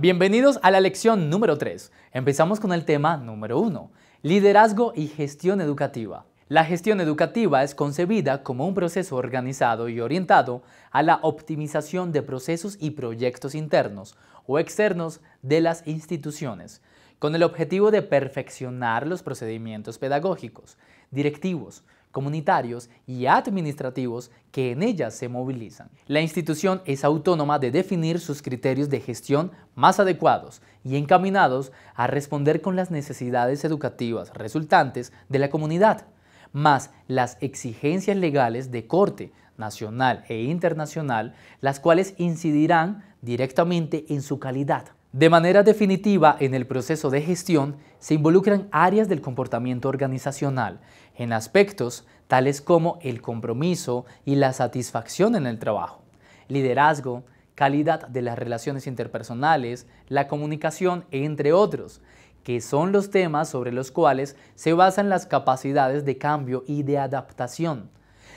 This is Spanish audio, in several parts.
Bienvenidos a la lección número 3. Empezamos con el tema número 1, liderazgo y gestión educativa. La gestión educativa es concebida como un proceso organizado y orientado a la optimización de procesos y proyectos internos o externos de las instituciones, con el objetivo de perfeccionar los procedimientos pedagógicos, directivos, comunitarios y administrativos que en ellas se movilizan. La institución es autónoma de definir sus criterios de gestión más adecuados y encaminados a responder con las necesidades educativas resultantes de la comunidad, más las exigencias legales de corte nacional e internacional, las cuales incidirán directamente en su calidad. De manera definitiva, en el proceso de gestión se involucran áreas del comportamiento organizacional en aspectos tales como el compromiso y la satisfacción en el trabajo, liderazgo, calidad de las relaciones interpersonales, la comunicación, entre otros, que son los temas sobre los cuales se basan las capacidades de cambio y de adaptación.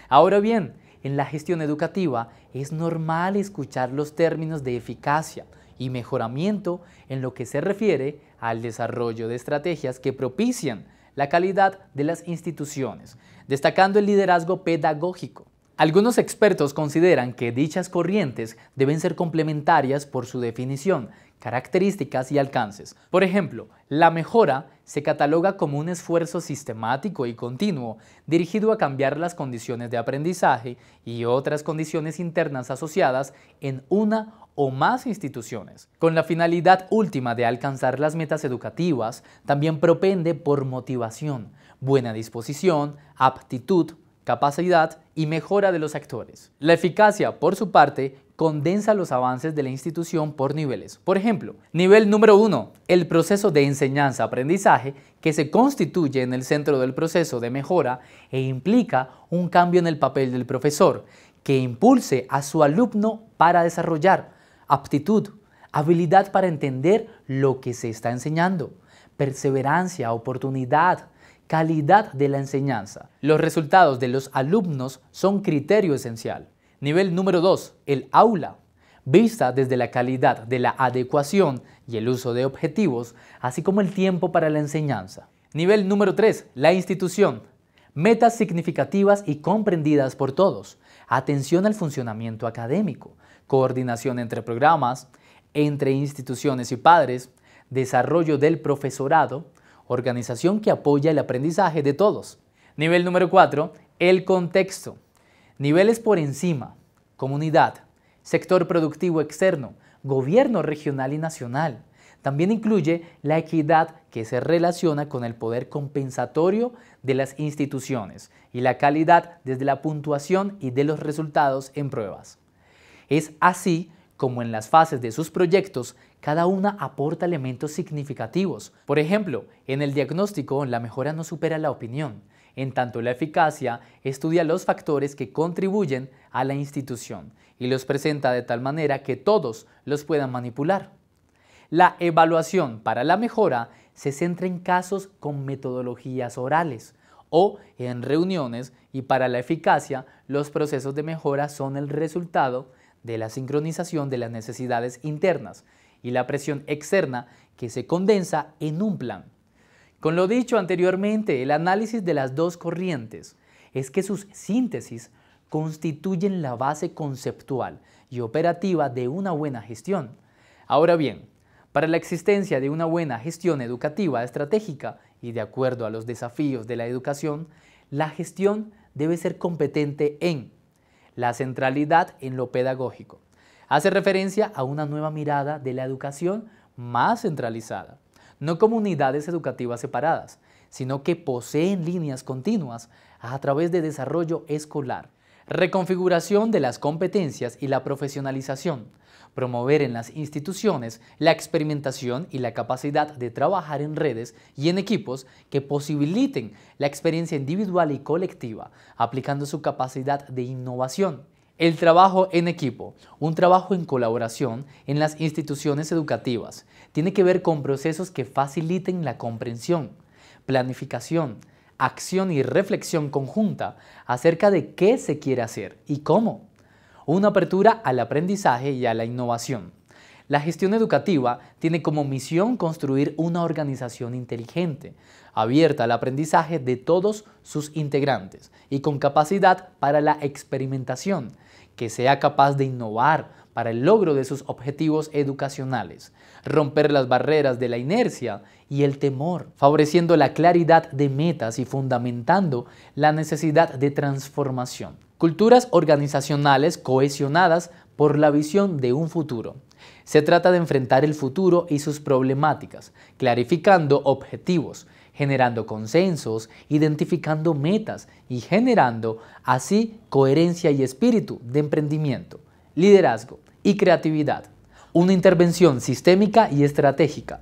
Ahora bien, en la gestión educativa es normal escuchar los términos de eficacia, y mejoramiento en lo que se refiere al desarrollo de estrategias que propician la calidad de las instituciones, destacando el liderazgo pedagógico. Algunos expertos consideran que dichas corrientes deben ser complementarias por su definición, características y alcances. Por ejemplo, la mejora se cataloga como un esfuerzo sistemático y continuo dirigido a cambiar las condiciones de aprendizaje y otras condiciones internas asociadas en una o más instituciones. Con la finalidad última de alcanzar las metas educativas, también propende por motivación, buena disposición, aptitud, capacidad y mejora de los actores. La eficacia, por su parte, condensa los avances de la institución por niveles. Por ejemplo, nivel número uno, el proceso de enseñanza-aprendizaje que se constituye en el centro del proceso de mejora e implica un cambio en el papel del profesor que impulse a su alumno para desarrollar aptitud, habilidad para entender lo que se está enseñando, perseverancia, oportunidad, calidad de la enseñanza. Los resultados de los alumnos son criterio esencial. Nivel número 2, el aula, vista desde la calidad de la adecuación y el uso de objetivos, así como el tiempo para la enseñanza. Nivel número 3, la institución, metas significativas y comprendidas por todos, atención al funcionamiento académico, coordinación entre programas, entre instituciones y padres, desarrollo del profesorado, organización que apoya el aprendizaje de todos. Nivel número 4, el contexto. Niveles por encima, comunidad, sector productivo externo, gobierno regional y nacional. También incluye la equidad que se relaciona con el poder compensatorio de las instituciones y la calidad desde la puntuación y de los resultados en pruebas. Es así como en las fases de sus proyectos cada una aporta elementos significativos. Por ejemplo, en el diagnóstico la mejora no supera la opinión, en tanto la eficacia estudia los factores que contribuyen a la institución y los presenta de tal manera que todos los puedan manipular. La evaluación para la mejora se centra en casos con metodologías orales o en reuniones y para la eficacia los procesos de mejora son el resultado de la sincronización de las necesidades internas y la presión externa que se condensa en un plan. Con lo dicho anteriormente, el análisis de las dos corrientes es que sus síntesis constituyen la base conceptual y operativa de una buena gestión. Ahora bien, para la existencia de una buena gestión educativa estratégica y de acuerdo a los desafíos de la educación, la gestión debe ser competente en la centralidad en lo pedagógico. Hace referencia a una nueva mirada de la educación más centralizada, no como unidades educativas separadas, sino que poseen líneas continuas a través de desarrollo escolar, reconfiguración de las competencias y la profesionalización, promover en las instituciones la experimentación y la capacidad de trabajar en redes y en equipos que posibiliten la experiencia individual y colectiva, aplicando su capacidad de innovación. El trabajo en equipo, un trabajo en colaboración en las instituciones educativas, tiene que ver con procesos que faciliten la comprensión, planificación, acción y reflexión conjunta acerca de qué se quiere hacer y cómo una apertura al aprendizaje y a la innovación. La gestión educativa tiene como misión construir una organización inteligente, abierta al aprendizaje de todos sus integrantes y con capacidad para la experimentación, que sea capaz de innovar para el logro de sus objetivos educacionales, romper las barreras de la inercia y el temor, favoreciendo la claridad de metas y fundamentando la necesidad de transformación. Culturas organizacionales cohesionadas por la visión de un futuro. Se trata de enfrentar el futuro y sus problemáticas, clarificando objetivos, generando consensos, identificando metas y generando así coherencia y espíritu de emprendimiento, liderazgo y creatividad. Una intervención sistémica y estratégica.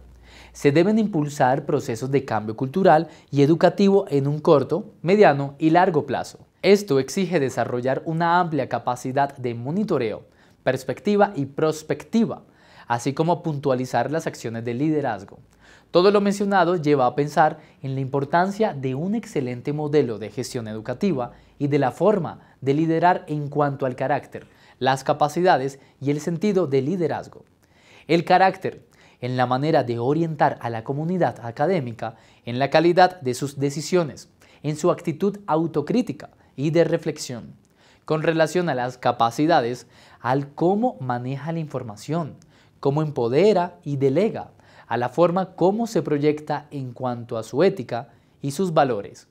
Se deben impulsar procesos de cambio cultural y educativo en un corto, mediano y largo plazo. Esto exige desarrollar una amplia capacidad de monitoreo, perspectiva y prospectiva, así como puntualizar las acciones de liderazgo. Todo lo mencionado lleva a pensar en la importancia de un excelente modelo de gestión educativa y de la forma de liderar en cuanto al carácter, las capacidades y el sentido de liderazgo. El carácter en la manera de orientar a la comunidad académica, en la calidad de sus decisiones, en su actitud autocrítica y de reflexión, con relación a las capacidades, al cómo maneja la información, cómo empodera y delega, a la forma como se proyecta en cuanto a su ética y sus valores.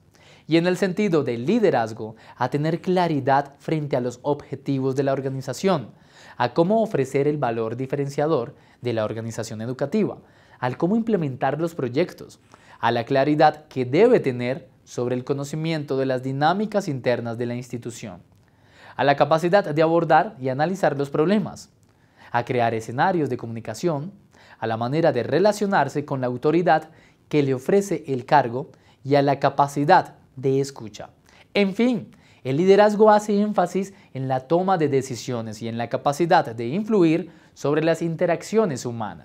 Y en el sentido del liderazgo, a tener claridad frente a los objetivos de la organización, a cómo ofrecer el valor diferenciador de la organización educativa, al cómo implementar los proyectos, a la claridad que debe tener sobre el conocimiento de las dinámicas internas de la institución, a la capacidad de abordar y analizar los problemas, a crear escenarios de comunicación, a la manera de relacionarse con la autoridad que le ofrece el cargo y a la capacidad de escucha. En fin, el liderazgo hace énfasis en la toma de decisiones y en la capacidad de influir sobre las interacciones humanas.